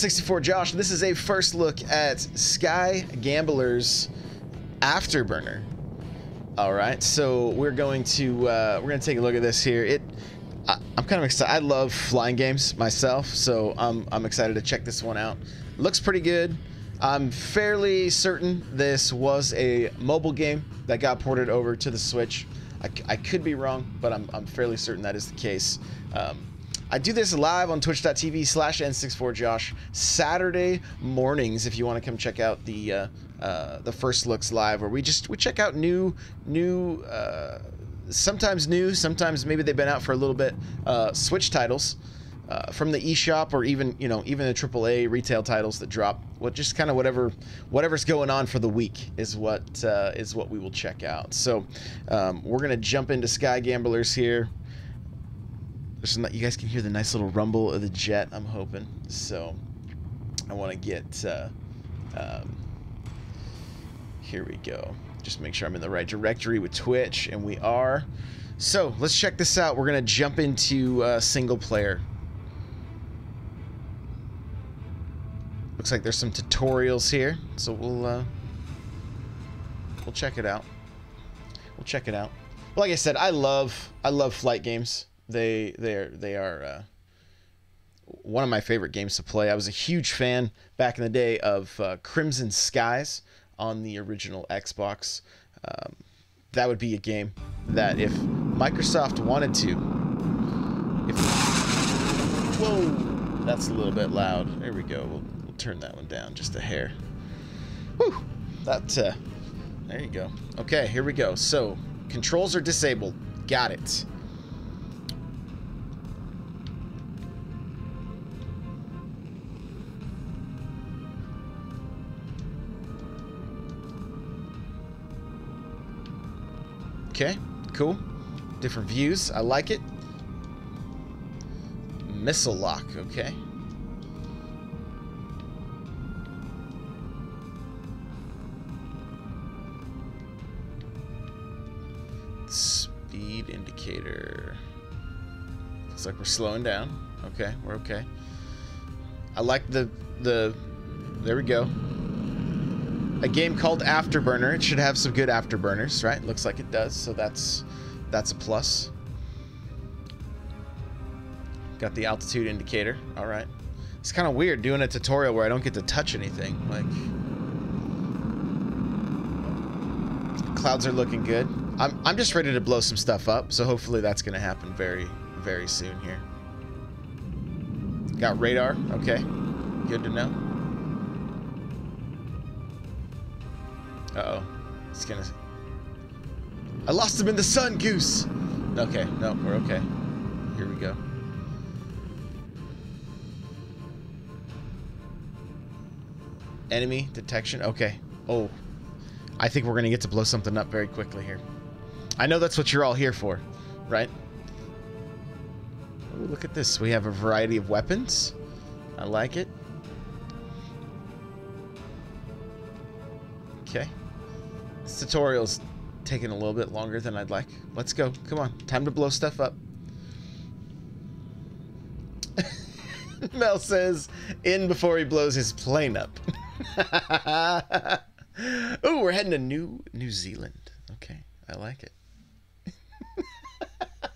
64 Josh, this is a first look at Sky Gamblers Afterburner. All right, so we're going to uh, we're going to take a look at this here. It I, am kind of excited. I love flying games myself, so I'm I'm excited to check this one out. Looks pretty good. I'm fairly certain this was a mobile game that got ported over to the Switch. I, I could be wrong, but I'm, I'm fairly certain that is the case. Um, I do this live on twitch.tv slash n64josh Saturday mornings if you want to come check out the uh, uh, the first looks live where we just we check out new new uh, sometimes new sometimes maybe they've been out for a little bit uh, Switch titles uh, from the eShop or even you know even the AAA retail titles that drop. What just kind of whatever whatever's going on for the week is what uh, is what we will check out. So um, we're gonna jump into Sky Gamblers here. Not, you guys can hear the nice little rumble of the jet. I'm hoping. So I want to get. Uh, um, here we go. Just make sure I'm in the right directory with Twitch, and we are. So let's check this out. We're gonna jump into uh, single player. Looks like there's some tutorials here, so we'll uh, we'll check it out. We'll check it out. Like I said, I love I love flight games. They they are they are uh, one of my favorite games to play. I was a huge fan back in the day of uh, Crimson Skies on the original Xbox. Um, that would be a game that if Microsoft wanted to, if whoa, that's a little bit loud. There we go. We'll, turn that one down just a hair. Whew, that, uh, there you go. Okay, here we go. So, controls are disabled. Got it. Okay, cool. Different views. I like it. Missile lock, okay. Speed indicator. Looks like we're slowing down. Okay, we're okay. I like the the there we go. A game called Afterburner. It should have some good afterburners, right? Looks like it does, so that's that's a plus. Got the altitude indicator. All right. It's kind of weird doing a tutorial where I don't get to touch anything. Like clouds are looking good. I'm, I'm just ready to blow some stuff up, so hopefully that's going to happen very, very soon here. Got radar. Okay. Good to know. Uh-oh. It's gonna... I lost him in the sun, Goose! Okay, no, we're okay. Here we go. Enemy detection. Okay. Oh. I think we're gonna get to blow something up very quickly here. I know that's what you're all here for, right? Look at this. We have a variety of weapons. I like it. Tutorial's taking a little bit longer than I'd like. Let's go. Come on. Time to blow stuff up. Mel says, in before he blows his plane up. Ooh, we're heading to New New Zealand. Okay, I like it.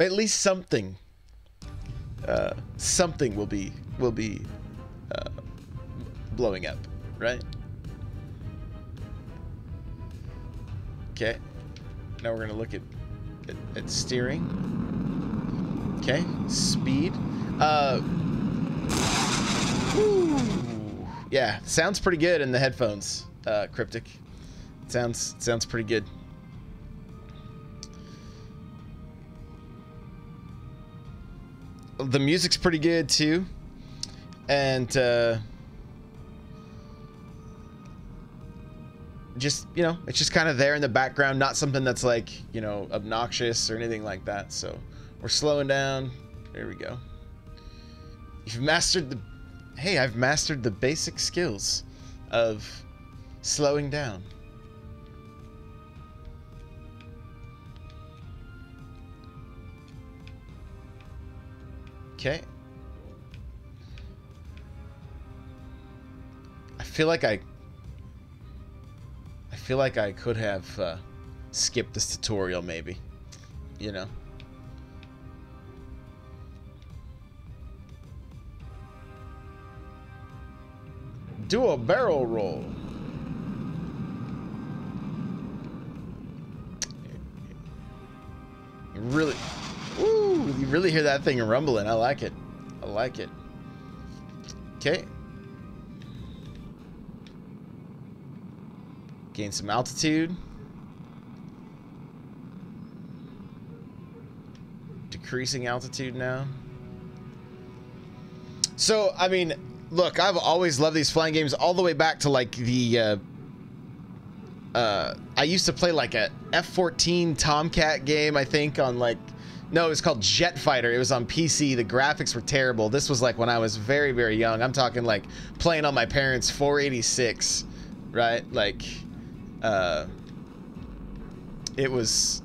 At least something. Uh, something will be will be uh, blowing up, right? Okay. Now we're gonna look at at, at steering. Okay, speed. Uh. Yeah, sounds pretty good in the headphones. Uh, cryptic. Sounds sounds pretty good. the music's pretty good too, and uh, just you know, it's just kind of there in the background, not something that's like you know obnoxious or anything like that. So we're slowing down. There we go. You've mastered the. Hey, I've mastered the basic skills of slowing down. Okay. I feel like I... Feel like I could have uh, skipped this tutorial, maybe. You know? Do a barrel roll. really... Ooh, you really hear that thing rumbling. I like it. I like it. Okay. Gain some altitude. Decreasing altitude now. So, I mean, look, I've always loved these flying games all the way back to like the uh, uh, I used to play like a F-14 Tomcat game, I think, on like, no, it was called Jet Fighter. It was on PC. The graphics were terrible. This was like when I was very, very young. I'm talking like playing on my parents' 486, right? Like, uh, it was,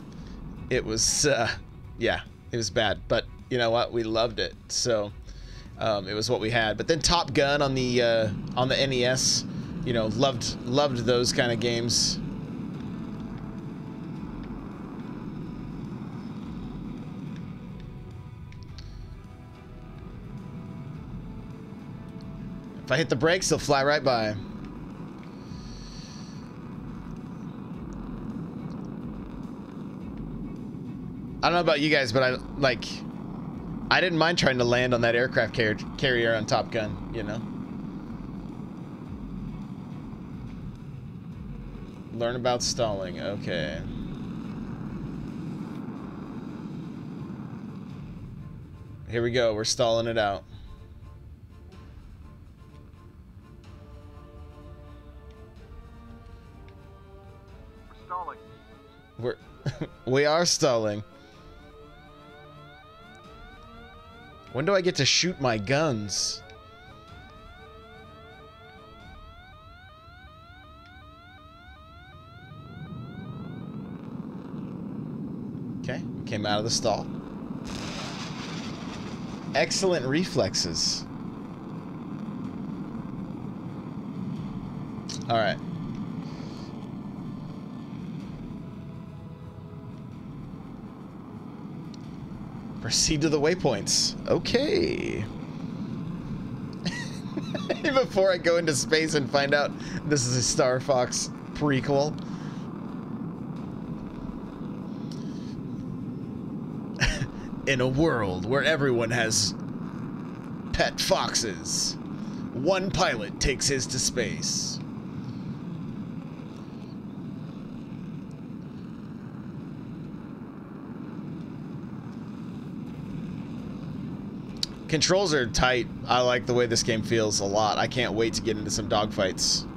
it was, uh, yeah, it was bad. But you know what? We loved it. So, um, it was what we had. But then Top Gun on the, uh, on the NES you know, loved loved those kind of games. If I hit the brakes, they'll fly right by. I don't know about you guys, but I like I didn't mind trying to land on that aircraft car carrier on Top Gun, you know. Learn about stalling. Okay. Here we go. We're stalling it out. We're stalling. We're we are stalling. When do I get to shoot my guns? Okay, came out of the stall. Excellent reflexes. All right. Proceed to the waypoints. Okay. Before I go into space and find out this is a Star Fox prequel. in a world where everyone has pet foxes, one pilot takes his to space. Controls are tight. I like the way this game feels a lot. I can't wait to get into some dogfights.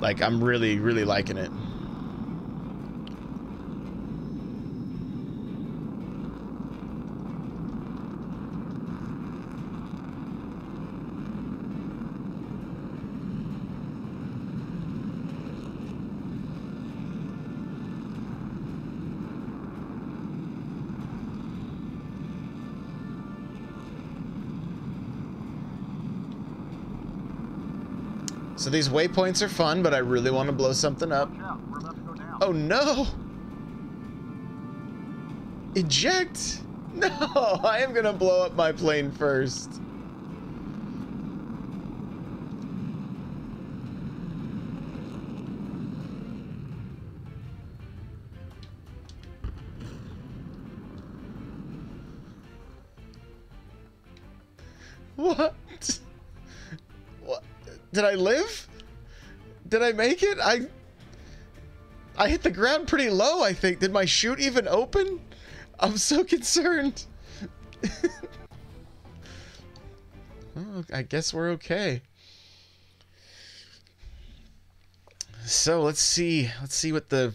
Like, I'm really, really liking it. So these waypoints are fun, but I really want to blow something up. We're about to go down. Oh no! Eject! No, I am gonna blow up my plane first. What? Did I live? Did I make it? I I hit the ground pretty low, I think. Did my chute even open? I'm so concerned. I guess we're okay. So let's see. Let's see what the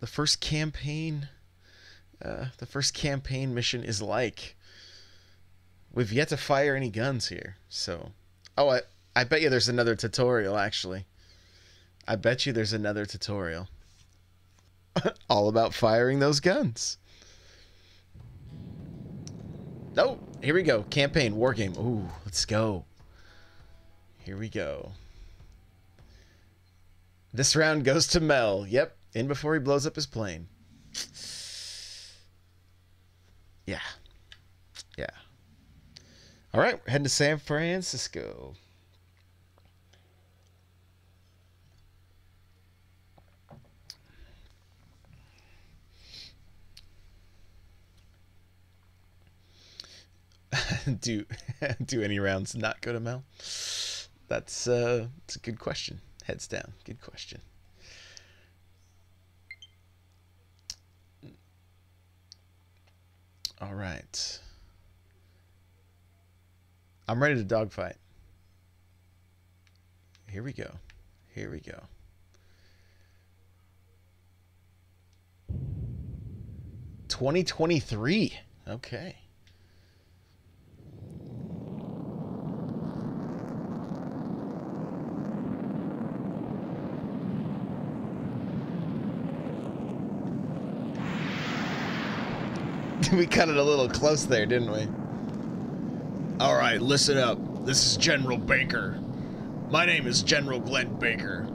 the first campaign uh, the first campaign mission is like. We've yet to fire any guns here, so oh I I bet you there's another tutorial actually. I bet you there's another tutorial. All about firing those guns. No, here we go. Campaign, war game. Ooh, let's go. Here we go. This round goes to Mel. Yep, in before he blows up his plane. Yeah. Yeah. All right, we're heading to San Francisco. do do any rounds not go to Mel? That's uh, that's a good question. Heads down. Good question. All right. I'm ready to dogfight. Here we go. Here we go. Twenty twenty three. Okay. we cut it a little close there, didn't we? All right, listen up. This is General Baker. My name is General Glenn Baker.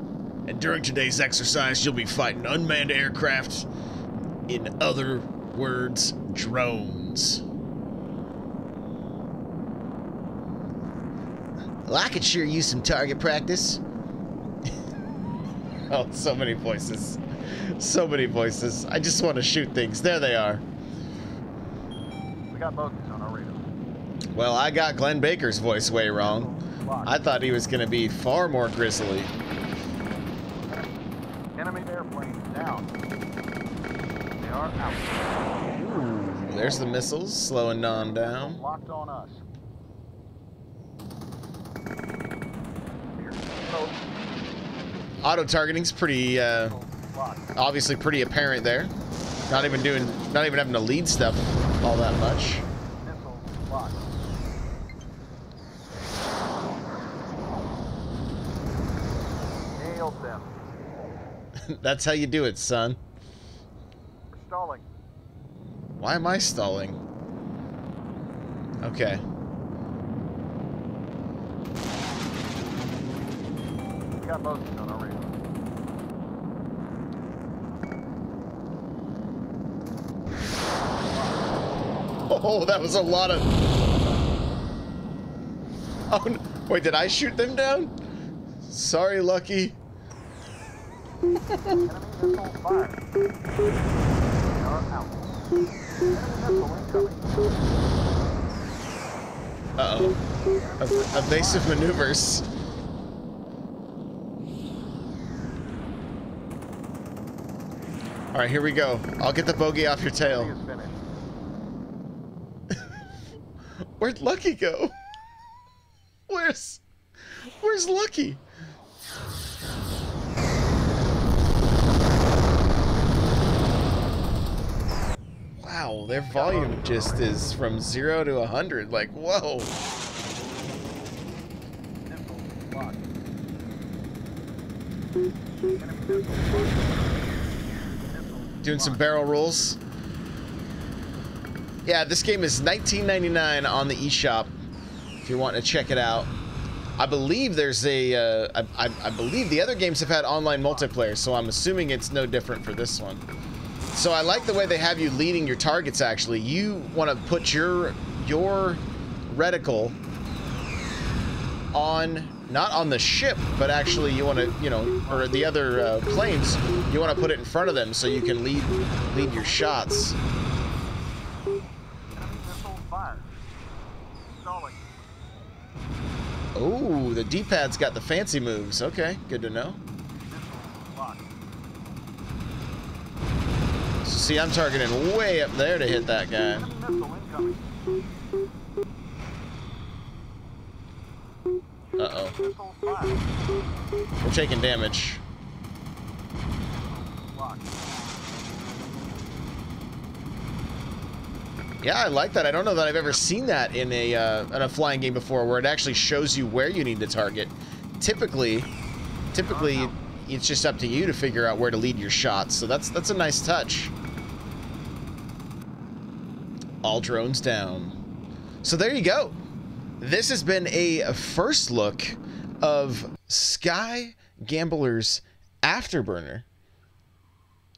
And during today's exercise, you'll be fighting unmanned aircraft. In other words, drones. Well, I could sure use some target practice. oh, so many voices. So many voices. I just want to shoot things. There they are. Got bogeys on our radar. Well, I got Glenn Baker's voice way wrong. I thought he was going to be far more grisly. Enemy airplanes down. They are out. Ooh, there's the missiles slowing on down. Locked on us. Auto targeting's pretty, uh, obviously pretty apparent there. Not even doing, not even having to lead stuff all that much. That's how you do it, son. Stalling. Why am I stalling? Okay. We got bogeys on our radar. Oh, that was a lot of. Oh, no. wait, did I shoot them down? Sorry, Lucky. Enemy missile fired. They are out. Enemy missile incoming. Uh oh. Ev- evasive maneuvers. All right, here we go. I'll get the bogey off your tail. is finished. Where'd Lucky go? Where's Where's Lucky? Wow, their volume just is from zero to a hundred. Like, whoa. Doing some barrel rolls. Yeah, this game is 19.99 on the eShop. If you're wanting to check it out, I believe there's a. Uh, I, I, I believe the other games have had online multiplayer, so I'm assuming it's no different for this one. So I like the way they have you leading your targets. Actually, you want to put your your reticle on not on the ship, but actually you want to you know or the other uh, planes. You want to put it in front of them so you can lead lead your shots. Enemy missile fired. Stalling. Oh, the D-pad's got the fancy moves. Okay, good to know. So see, I'm targeting way up there to hit that guy. Uh-oh. We're taking damage. Yeah, I like that. I don't know that I've ever seen that in a uh, in a flying game before, where it actually shows you where you need to target. Typically, typically, it's just up to you to figure out where to lead your shots. So that's that's a nice touch. All drones down. So there you go. This has been a first look of Sky Gamblers Afterburner.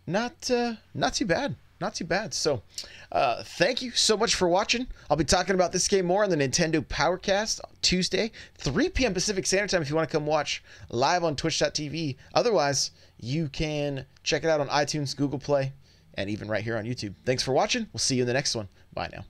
Not uh, not too bad. Not too bad. So, uh, thank you so much for watching. I'll be talking about this game more on the Nintendo Powercast Tuesday, 3 p.m. Pacific Standard Time if you want to come watch live on twitch.tv. Otherwise, you can check it out on iTunes, Google Play, and even right here on YouTube. Thanks for watching. We'll see you in the next one. Bye now.